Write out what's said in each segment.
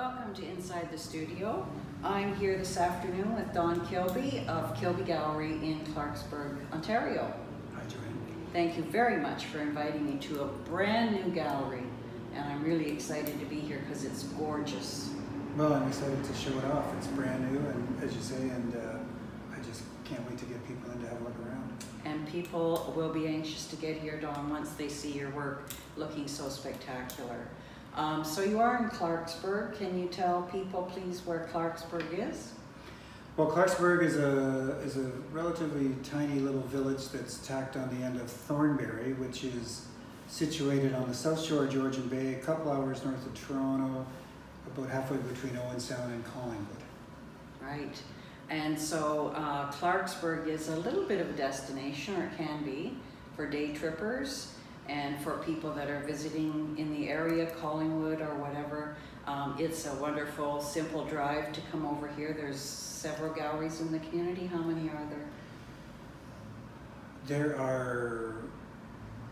welcome to Inside the Studio. I'm here this afternoon with Don Kilby of Kilby Gallery in Clarksburg, Ontario. Hi, Joanne. Thank you very much for inviting me to a brand new gallery, and I'm really excited to be here because it's gorgeous. Well, I'm excited to show it off. It's brand new, and as you say, and uh, I just can't wait to get people in to have a look around. And people will be anxious to get here, Don, once they see your work looking so spectacular. Um, so you are in Clarksburg. Can you tell people, please, where Clarksburg is? Well, Clarksburg is a is a relatively tiny little village that's tacked on the end of Thornbury, which is situated on the south shore of Georgian Bay, a couple hours north of Toronto, about halfway between Owen Sound and Collingwood. Right. And so uh, Clarksburg is a little bit of a destination, or it can be, for day trippers and for people that are visiting in the area, Collingwood or whatever. Um, it's a wonderful, simple drive to come over here. There's several galleries in the community. How many are there? There are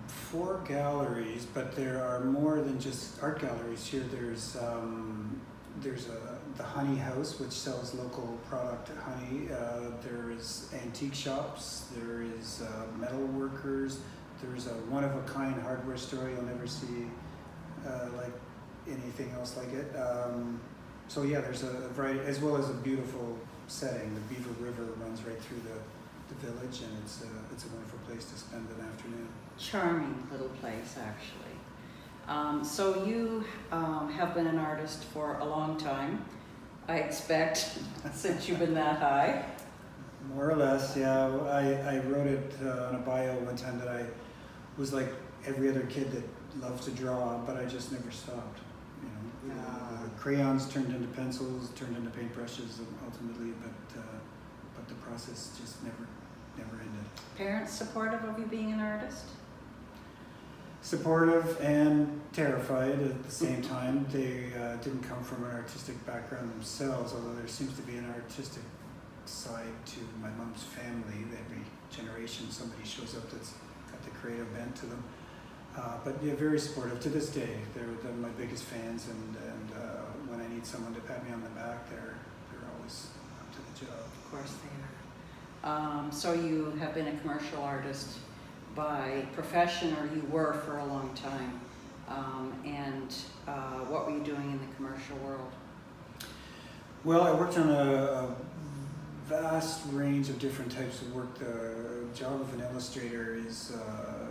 four galleries, but there are more than just art galleries here. There's um, there's a the Honey House, which sells local product honey. Uh, there is antique shops. There is uh, metal workers. There's a one-of-a-kind hardware store you'll never see uh, like anything else like it. Um, so yeah, there's a variety, as well as a beautiful setting. The Beaver River runs right through the, the village, and it's a, it's a wonderful place to spend an afternoon. Charming little place, actually. Um, so you um, have been an artist for a long time, I expect, since you've been that high. More or less, yeah. I, I wrote it uh, on a bio one time that I was like every other kid that loved to draw, but I just never stopped. You know, uh, crayons turned into pencils, turned into paintbrushes ultimately, but uh, but the process just never never ended. Parents supportive of you being an artist? Supportive and terrified at the same time. They uh, didn't come from an artistic background themselves, although there seems to be an artistic side to my mom's family. Every generation, somebody shows up that's creative bent to them. Uh, but yeah, very supportive to this day. They're, they're my biggest fans, and, and uh, when I need someone to pat me on the back, they're they're always up to the job. Of course they are. Um, so you have been a commercial artist by profession, or you were for a long time. Um, and uh, what were you doing in the commercial world? Well, I worked on a, a vast range of different types of work. The job of an illustrator is uh,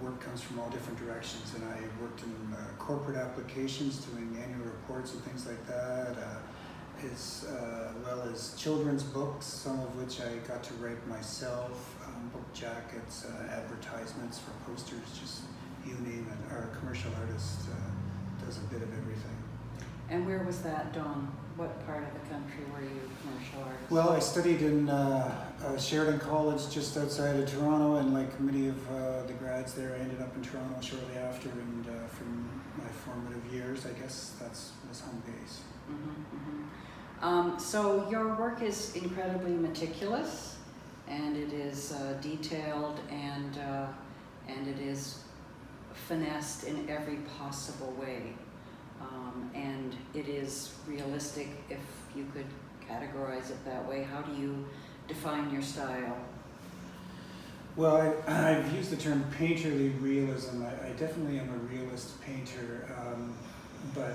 work comes from all different directions, and I worked in uh, corporate applications, doing annual reports and things like that, uh, as uh, well as children's books, some of which I got to write myself, um, book jackets, uh, advertisements for posters, just you name it. Our commercial artist uh, does a bit of everything. And where was that, Don? What part of the country were you commercial artist? Well, I studied in uh, uh, Sheridan College just outside of Toronto, and like many of uh, the grads there, I ended up in Toronto shortly after, and uh, from my formative years, I guess that's was home base. Mm-hmm, mm-hmm. Um, so your work is incredibly meticulous, and it is uh, detailed, and uh, and it is finessed in every possible way um, and it is realistic if you could categorize it that way. How do you define your style? Well, I, have used the term painterly realism. I, I, definitely am a realist painter, um, but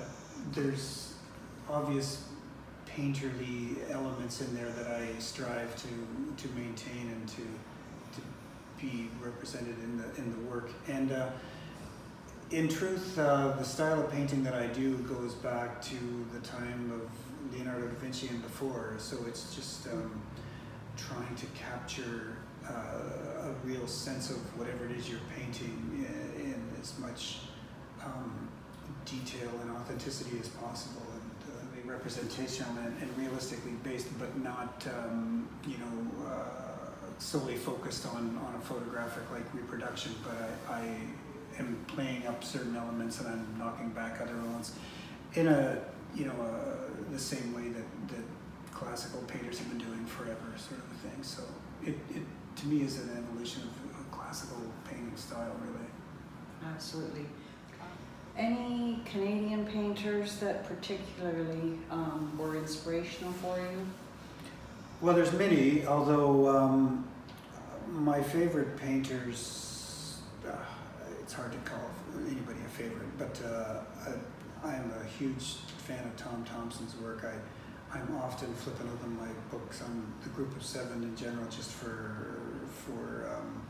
there's obvious painterly elements in there that I strive to to maintain and to to be represented in the in the work. And uh, in truth, uh, the style of painting that I do goes back to the time of Leonardo da Vinci and before. So it's just um, trying to capture uh, a real sense of whatever it is you're painting in, in as much um, detail and authenticity as possible. And uh, representational and, and, realistically based, but not, um, you know, uh, solely focused on, on a photographic like reproduction. But I, I am playing up certain elements and I'm knocking back other ones in a you know uh, the same way that, that classical painters have been doing forever sort of a thing. So it, it to me is an evolution of, classical painting style really. Absolutely. Any Canadian painters that particularly um, were inspirational for you? Well, there's many, although um, my favorite painters, uh, it's hard to call anybody a favorite, but uh, I, am a huge fan of Tom Thomson's work. I, I'm often flipping open my books on the group of seven in general just for, for um,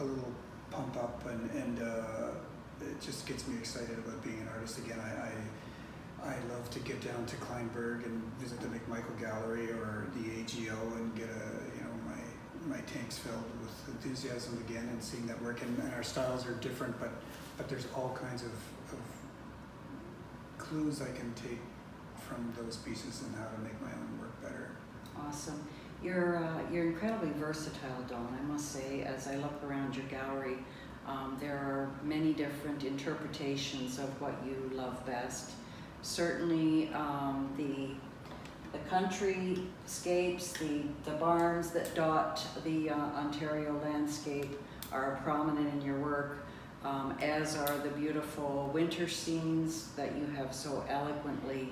a little pump up and, and uh, it just gets me excited about being an artist again. I, I I love to get down to Kleinburg and visit the McMichael Gallery or the AGO and get a my tanks filled with enthusiasm again and seeing that work and, and our styles are different but but there's all kinds of, of clues I can take from those pieces and how to make my own work better. Awesome. You're, uh, you're incredibly versatile, Don, I must say, as I look around your gallery. Um, there are many different interpretations of what you love best. Certainly um, the, the countryscapes, the, the barns that dot the uh, Ontario landscape are prominent in your work, um, as are the beautiful winter scenes that you have so eloquently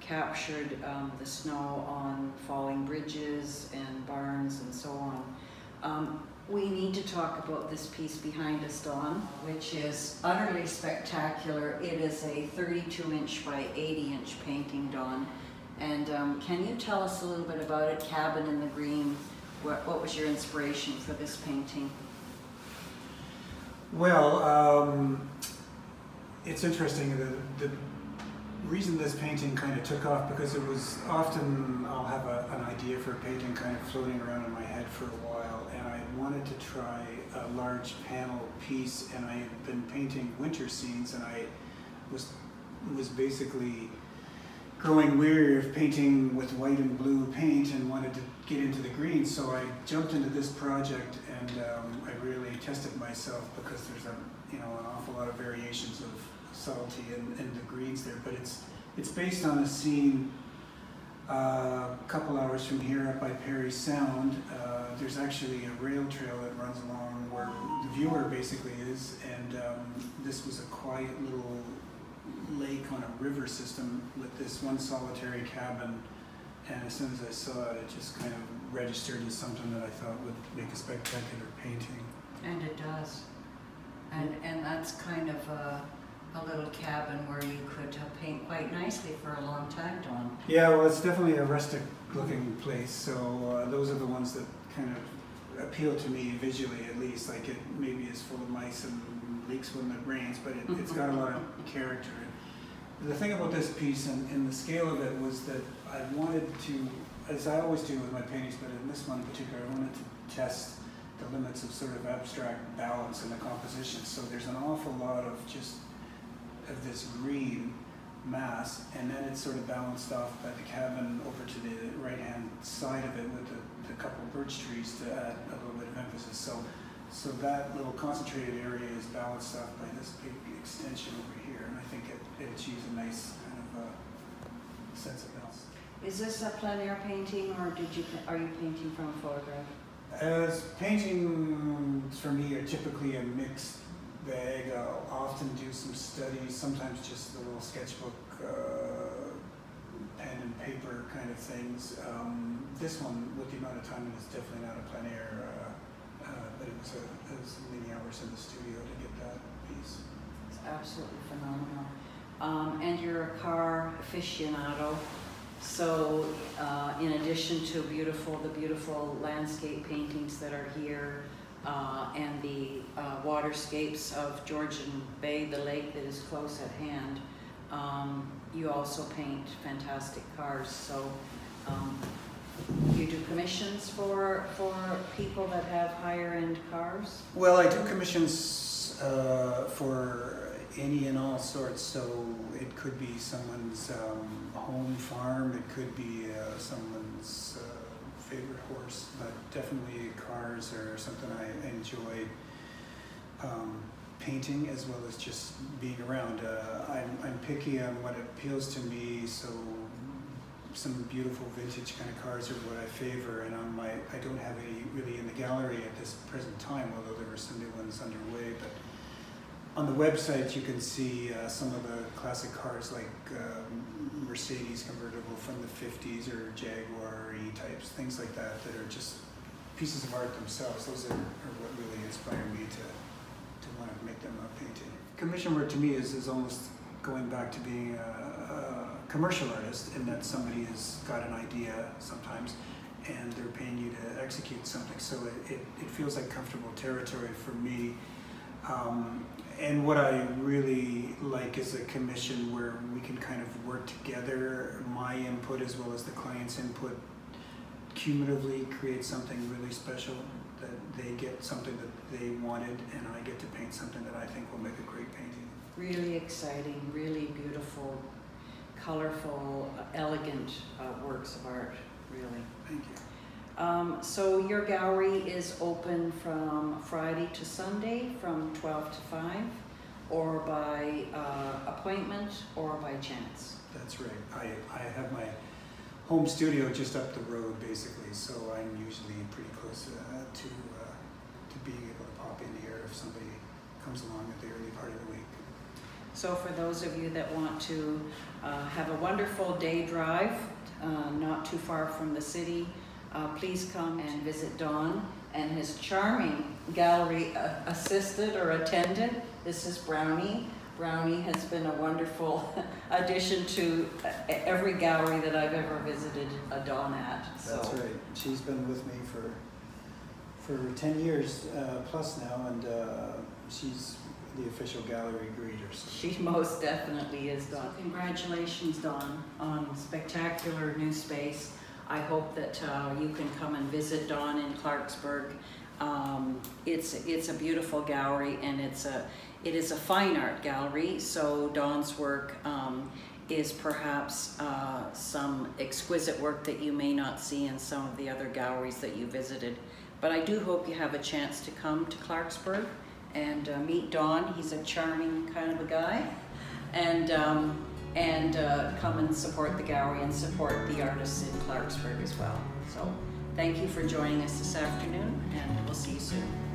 captured um, the snow on falling bridges and barns and so on. Um, we need to talk about this piece behind us, Don, which is utterly spectacular. It is a 32 inch by 80 inch painting, Don. And um, can you tell us a little bit about it, Cabin in the Green? What, what was your inspiration for this painting? Well, um, it's interesting. The, the reason this painting kind of took off because it was often I'll have a, an idea for a painting kind of floating around in my head for a while and I wanted to try a large panel piece and I had been painting winter scenes and I was was basically growing weary of painting with white and blue paint and wanted to get into the green. So I jumped into this project and um, I really tested myself because there's a you know an awful lot of variations of subtlety and, the greens there, but it's it's based on a scene uh, a couple hours from here up by Parry Sound. Uh, there's actually a rail trail that runs along where the viewer basically is, and um, this was a quiet little lake on a river system with this one solitary cabin. And as soon as I saw it, it just kind of registered as something that I thought would make a spectacular painting. And it does. And, and that's kind of a, a little cabin where you could paint quite nicely for a long time, Don. Yeah, well, it's definitely a rustic looking place. So uh, those are the ones that kind of appeal to me visually, at least. Like it maybe is full of mice and leaks when it rains, but it, has mm-hmm. got a lot of character. The thing about this piece and, and the scale of it was that I wanted to, as I always do with my paintings, but in this one in particular, I wanted to test the limits of sort of abstract balance in the composition. So there's an awful lot of just of this green mass, and then it's sort of balanced off by the cabin over to the right-hand side of it with the, the couple birch trees to add a little bit of emphasis. So, so that little concentrated area is balanced off by this big extension over here, and I think it, it achieves a nice kind of uh, sense of balance. Is this a plein air painting, or did you are you painting from a photograph? As paintings for me are typically a mixed bag. I'll often do some studies, sometimes just the little sketchbook, uh, pen and paper kind of things. Um, this one, with the amount of time, is definitely not a plein air, uh, it was many hours in the studio to get that piece. It's absolutely phenomenal. Um, and you're a car aficionado. So, uh, in addition to beautiful, the beautiful landscape paintings that are here, uh, and the uh, waterscapes of Georgian Bay, the lake that is close at hand. Um, you also paint fantastic cars, so um, you do commissions for for people that have higher end cars. Well, I do commissions uh, for any and all sorts. So it could be someone's um, home farm, it could be uh, someone's uh, favorite horse, but definitely cars are something I enjoy um, painting as well as just being around. Uh, I'm, I'm picky on what appeals to me, so some beautiful vintage kind of cars are what I favor, and on my I don't have any really in the gallery at this present time, although there are some new ones underway. But on the website, you can see uh, some of the classic cars like um, Mercedes convertible from the 50s or Jaguar E types, things like that, that are just pieces of art themselves. Those are, are what really inspire me to, to want to make them a painting. Commission work to me is, is almost going back to being a, a commercial artist in that somebody has got an idea sometimes and they're paying you to execute something. So it, it, it feels like comfortable territory for me. Um, and what I really like is a commission where we can kind of work together, my input as well as the client's input, cumulatively create something really special that they get something that they wanted and I get to paint something that I think will make a great painting. Really exciting, really beautiful, colorful, elegant uh, works of art, really. Thank you. Um, so your gallery is open from Friday to Sunday from 12 to 5 or by uh, appointment or by chance? That's right. I, I have my home studio just up the road basically, so I'm usually pretty close uh, to, uh, to being able to pop in here if somebody comes along at the early part of the week. So for those of you that want to uh, have a wonderful day drive, uh, not too far from the city, uh, please come and visit Don and his charming gallery assistant or attendant. This is Brownie. Brownie has been a wonderful addition to every gallery that I've ever visited a Don at. So. That's right. She's been with me for for 10 years uh, plus now, and uh, she's the official gallery greeter. So. She most definitely is, Don. So congratulations, Don, on spectacular new space. I hope that uh, you can come and visit Don in Clarksburg. Um, it's it's a beautiful gallery and it's a it is a fine art gallery. So Don's work um, is perhaps uh, some exquisite work that you may not see in some of the other galleries that you visited. But I do hope you have a chance to come to Clarksburg and uh, meet Don. He's a charming kind of a guy. And um, and uh, come and support the gallery and support the artists in Clarksburg as well. So thank you for joining us this afternoon and we'll see you soon.